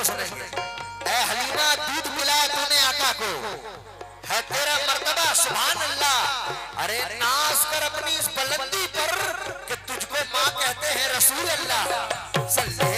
दूसरे सुनेंगे हलीमा, दूध पिलाया तूने आका को। है तेरा मर्तबा सुभान अल्लाह अरे नाज कर अपनी इस बुलंदी पर कि तुझको माँ कहते हैं रसूल अल्लाह सल्ले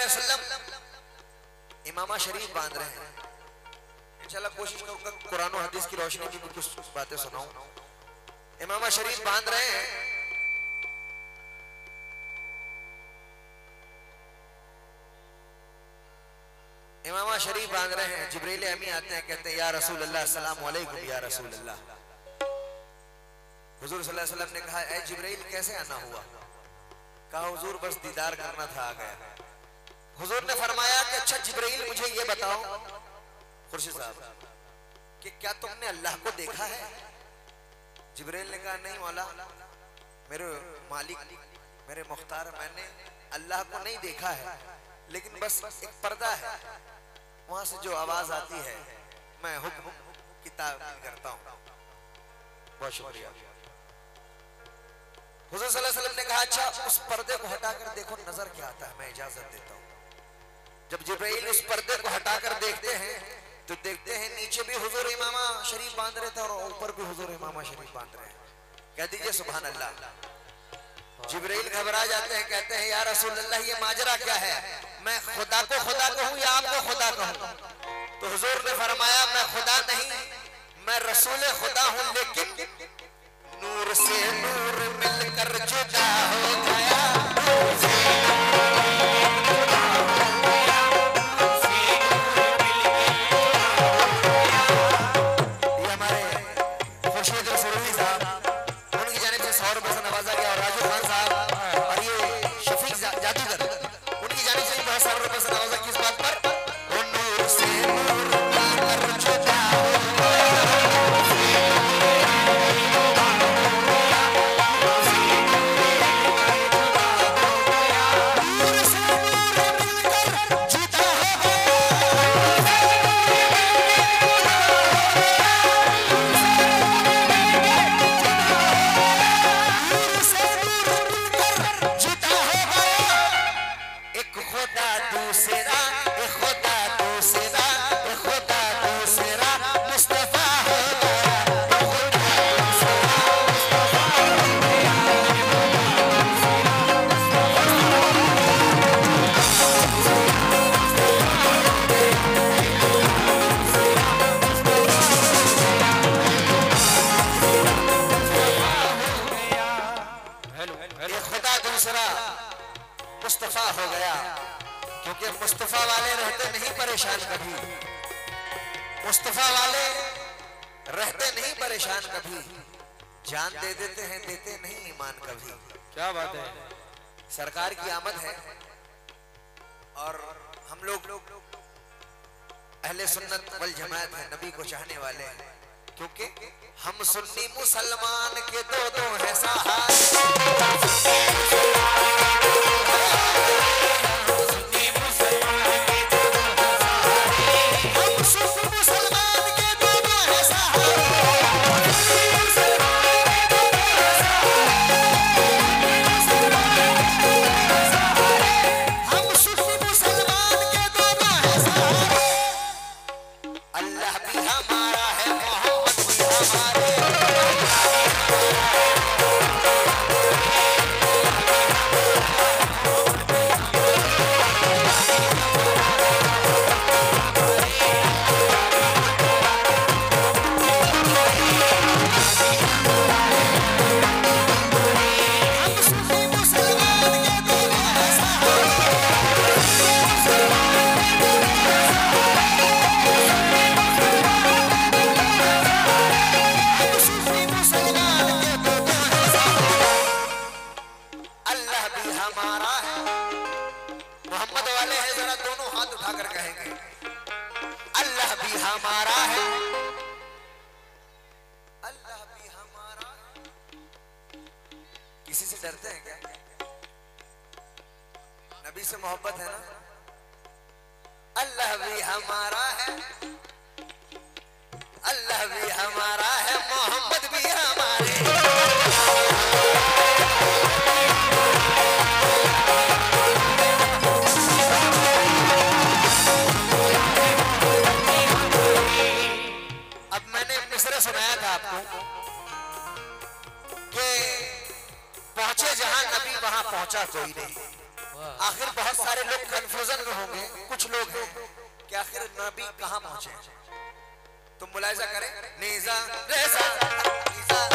वसल्लम, इमामा शरीफ बाँध रहे हैं। इंशाल्लाह कोशिश करूँगा कुरान हदीस की रोशनी में कुछ बातें सुनाऊं। इमामा शरीफ बाँध रहे हैं। इमामा शरीफ बाँध रहे हैं। जिब्रील अमी आते हैं, कहते हैं, या रसूल अल्लाह सलाम वालेकुम या रसूल अल्लाह हुजूर सल्लल्लाहु अलैहि वसल्लम ने कहा, ए जिब्रील, कैसे आना हुआ? कहा, हुजूर, बस दीदार करना था, आ गया। हुजूर ने फरमाया कि अच्छा जिब्रील मुझे ये बताओ, खुर्शीद साहब, कि क्या तुमने अल्लाह को देखा है? जिब्रेल ने कहा, नहीं मौला, मेरे मालिक, मेरे मुख्तार, मैंने अल्लाह को नहीं देखा है, लेकिन बस एक पर्दा है, वहाँ से जो आवाज़ आती है, मैं हुक्म की ताबीर करता हूँ। बहुत शुक्रिया। हुजूर सल्लल्लाहु अलैहि वसल्लम ने कहा अच्छा उस पर्दे को हटाकर देखो, नज़र क्या आता है, मैं इजाज़त देता हूँ। जब जिब्राइल उस पर्दे को हटाकर देखते हैं तो देखते हैं नीचे भी हुजूर इमामा शरीफ बाँध रहे थे और ऊपर भी हुजूर इमामा शरीफ बाँध रहे हैं। कह दीजिए सुभान अल्लाह जिब्राइल घबरा जाते हैं, कहते हैं यार रसूल अल्लाह ये माजरा क्या है? मैं खुदा को खुदा कहूँ या आपको खुदा कहूँ? तो हुजूर ने फरमाया, मैं खुदा नहीं, मैं रसूल खुदा हूँ, लेकिन नूर से नूर मिलकर जुदा जान दे देते हैं देते नहीं ईमान कभी। क्या बात है? सरकार की आमद है। और हम लोग अहले सुन्नत वल जमात है नबी को चाहने वाले हैं। क्योंकि हम सुन्नी मुसलमान के दो दो है सहारे किसी से डरते हैं क्या? नबी से मोहब्बत है ना? अल्लाह भी हमारा है। अल्लाह भी हमारा है मोहम्मद भी हमारे। अब मैंने मिसरा सुनाया था आपको कि पहुँचे जहाँ नबी वहाँ पहुँचा कोई नहीं। आखिर बहुत सारे लोग कंफ्यूजन में होंगे कुछ लोग हैं कि आखिर नबी कहाँ पहुँचे? तुम मुलायजा करें। नीजा रेजा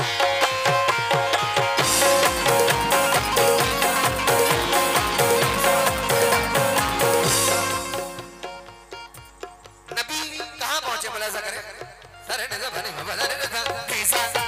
नबी कहाँ पहुँचे मुलायजा करें? सरे निजा बने बने निजा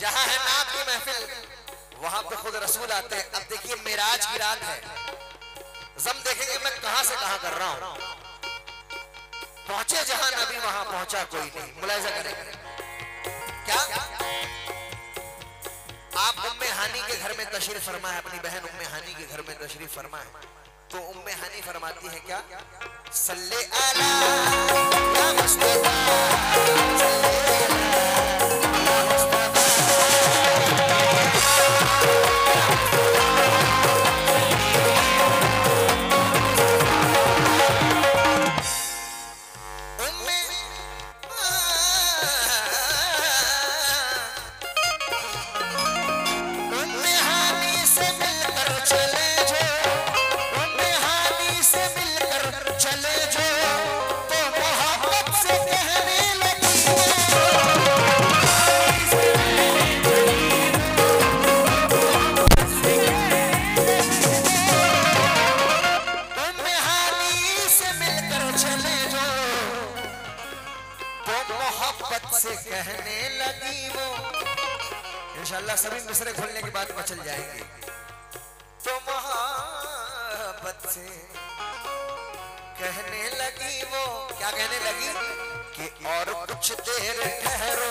जहाँ है नात की महफिल, वहाँ पे खुद रसूल आते हैं। अब देखिए, मेराज की रात है। जम देखेंगे मैं कहाँ से कहाँ कर रहा हूँ। पहुँचे जहाँ नबी, वहाँ पहुँचा कोई नहीं। मुलायजा करेंगे क्या? आप उम्मे हानी के घर में तशरीफ़ फरमा है अपनी बहन उम्मे हानी के घर में तशरीफ़ फरमा है तो उम्मे हानी फरमाती है क्या? सल्ले मुस्तफ़ा, सल्ले अला है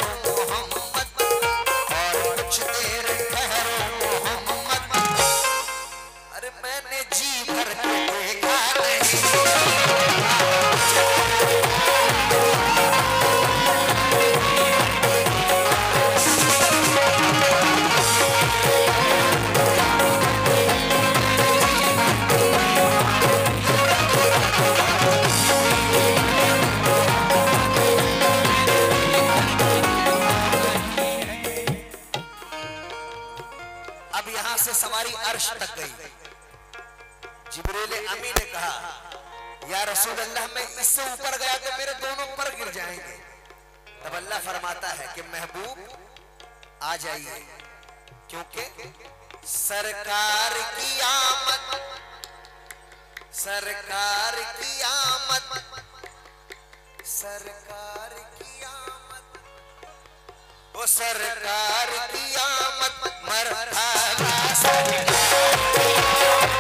इससे ऊपर गया तो मेरे दोनों पर गिर जाएँगे? तब अल्लाह फरमाता है कि महबूब, आ जाइए। क्योंकि सरकार की आमद, सरकार की आमद, सरकार की आमद, वो सरकार की आमद, मरहबा सरकार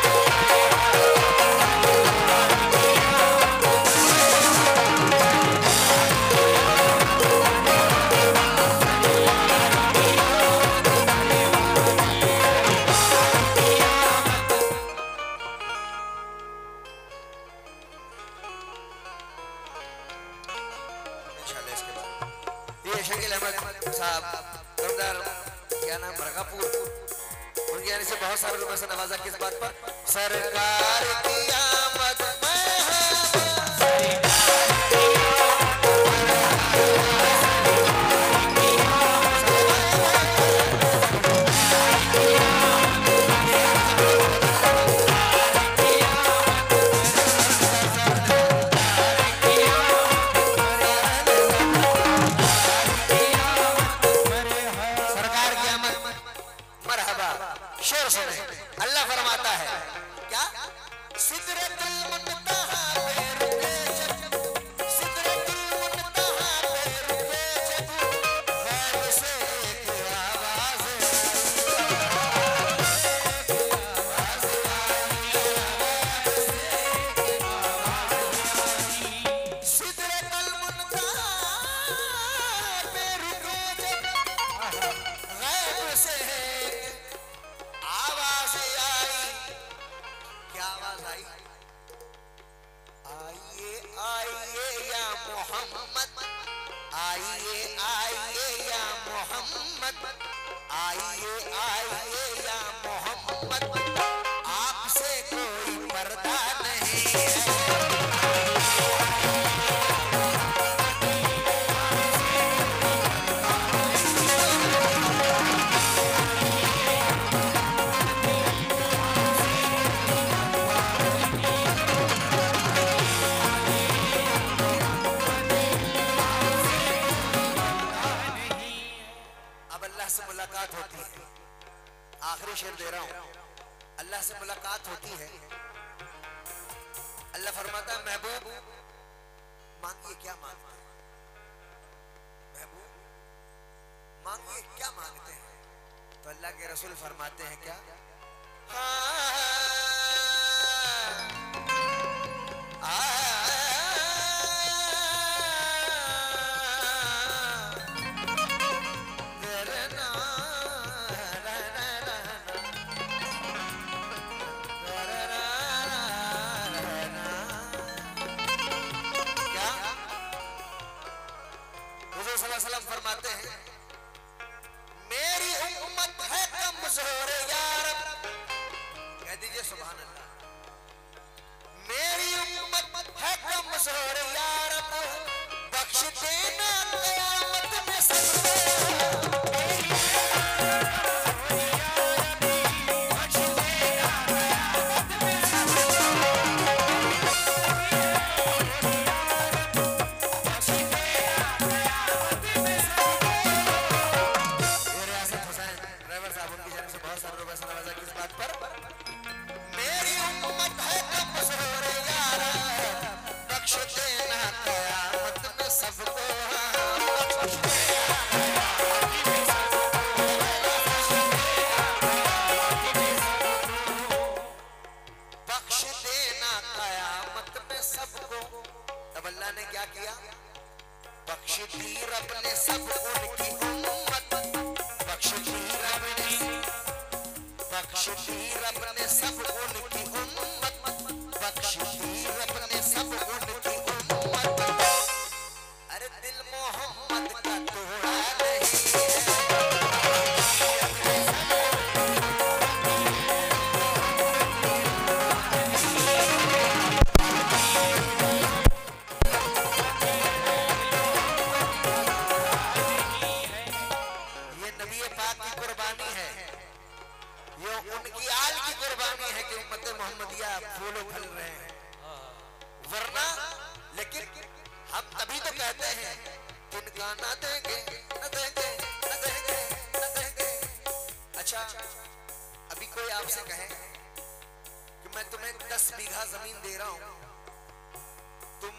पीर शकील अहमद साहब दमदार क्या नाम भरगापुर उनके आने से बहुत सारे लोगों से नवाजा किस बात पर? सरकार किया Thank you. बख्श रब ने सब उनकी उम्मत। बख्श रब ने सब उनकी उम्मत। अरे दिल मोहम्मद का अभी कोई आपसे कहे कि मैं तुम्हें दस बीघा ज़मीन दे रहा हूँ, तुम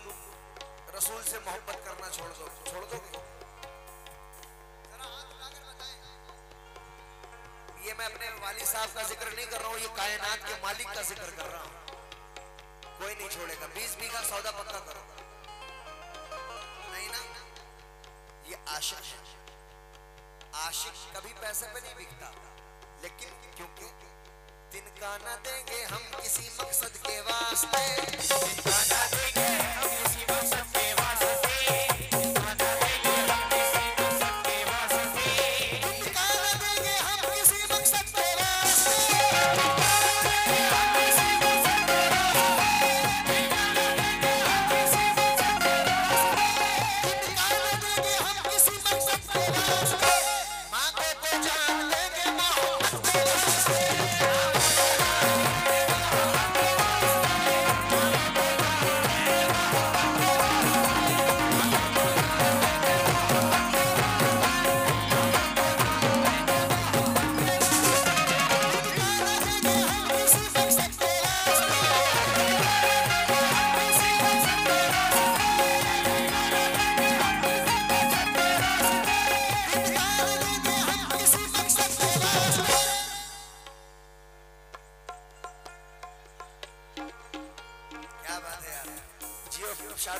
रसूल से मोहब्बत करना छोड़ दो, छोड़ बताएँ। ये मैं अपने वाली साहब का ज़िक्र नहीं कर रहा हूँ, ये कायनात के मालिक का ज़िक्र कर रहा हूँ। कोई नहीं छोड़ेगा, बीस बीघा सौदा पक्का करो। नहीं ना? ये आशिक आशिक कभी पैसे पे नहीं बिकता। लेकिन क्योंकि तिनका ना देंगे हम किसी मकसद के वास्ते। तिनका ना देंगे हम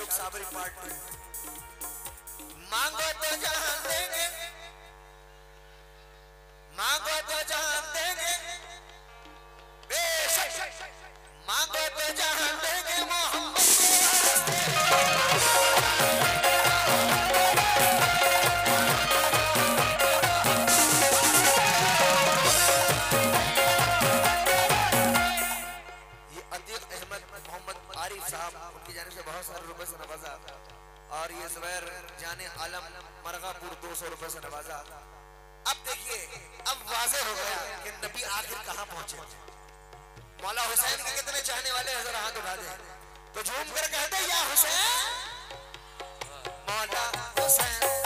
शाहरुख साबरी पार्ट। टू मांगो तो जहाँ देंगे। मांगो तो जहान दो सौ रुपए से नवाजा। अब देखिए, अब वाजे हो गया कि नबी आखिर कहाँ पहुँचे। मौला हुसैन के कितने चाहने वाले हैं, जरा हाथ उठा दे। तो झूम कर कहते या हुसैन! मौला हुसैन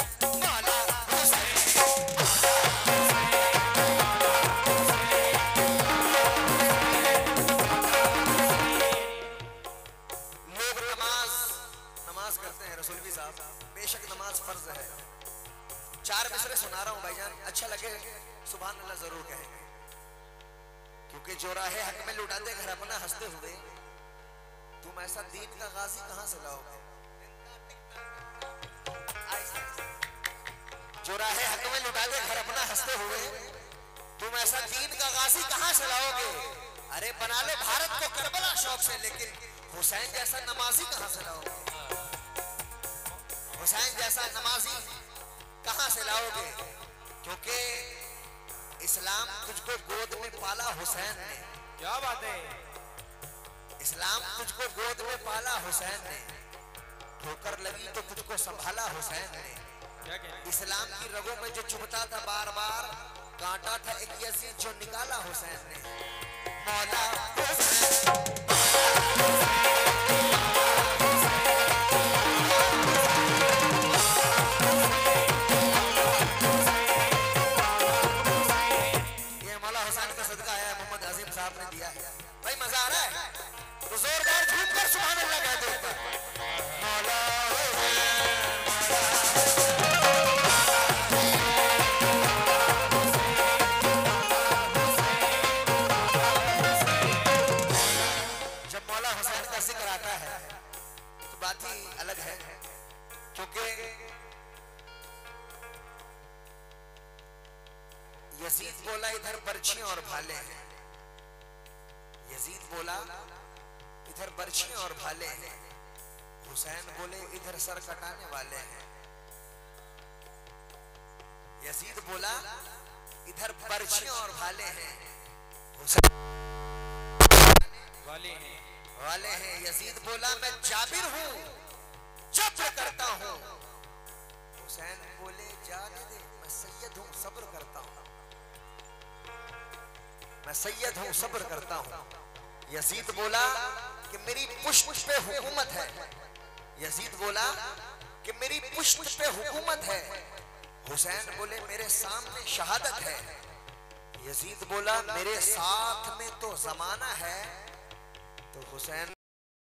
चार मिसरे सुना रहा हूँ भाईजान अच्छा लगे सुबह अल्लाह ज़रूर कहेंगे क्योंकि जो राहे हक में लुटाते घर अपना हँसते हुए, तुम ऐसा दीन का गाजी कहाँ से लाओगे। जो राहे हक में लुटाते घर अपना हँसते हुए, तुम ऐसा दीन का गाजी कहाँ से लाओगे? अरे बना लो भारत को करबला शौक से, लेकिन हुसैन जैसा नमाजी कहाँ से लाओगे? हुसैन जैसा नमाजी कहाँ से लाओगे? क्योंकि इस्लाम तुझको गोद में पाला हुसैन ने। क्या बात है? इस्लाम तुझको गोद में पाला हुसैन ने। ठोकर लगी तो तुझको संभाला हुसैन ने। इस्लाम की रगों में जो चुभता था बार बार कांटा था एक यजीद जो निकाला हुसैन ने। मौला हुसैन। हुसैन बोले इधर सर कटाने वाले हैं। यजीद बोला इधर बर्छियाँ और भाले हैं। वाले हैं। वाले हैं। यजीद बोला मैं जाबिर हूँ जब्र करता हूँ। हुसैन बोले जाने दे मैं सैयद हूँ सब्र करता हूँ। मैं सैयद हूँ सब्र करता हूँ। यजीद बोला कि मेरी पुष्ट पे हुकूमत है। यजीद बोला कि मेरी पुष्ट पे हुकूमत है। हुसैन बोले, मेरे सामने शहादत है। यजीद बोला, मेरे साथ में तो जमाना है। तो हुसैन